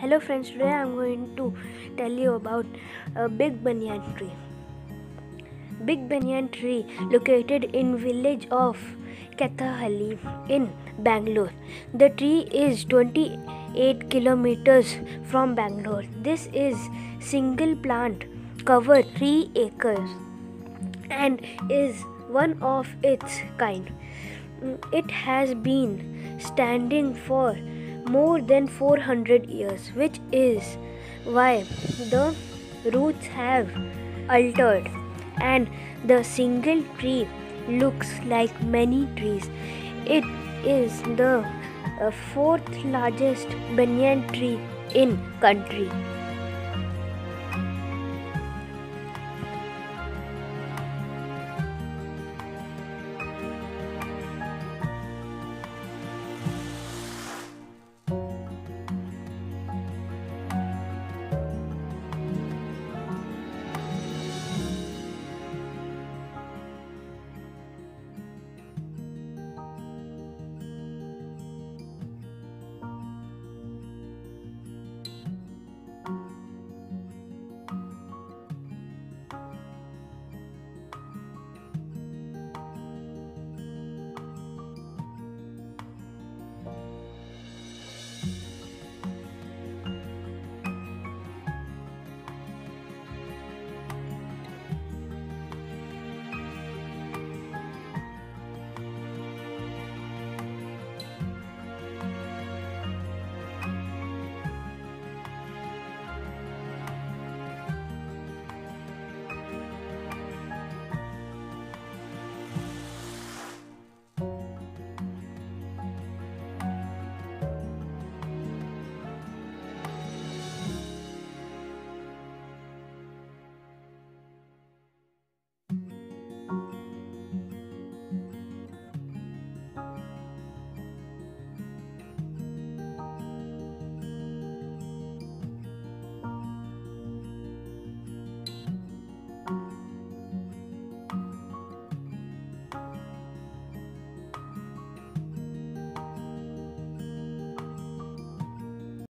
Hello friends, today I am going to tell you about a big banyan tree. Big banyan tree located in village of Kethohalli in Bangalore. The tree is 28 kilometers from Bangalore. This is single plant cover 3 acres and is one of its kind. Mm, it has been standing for more than 400 years, which is why the roots have altered and the single tree looks like many trees. It is the uh, fourth largest banyan tree in country.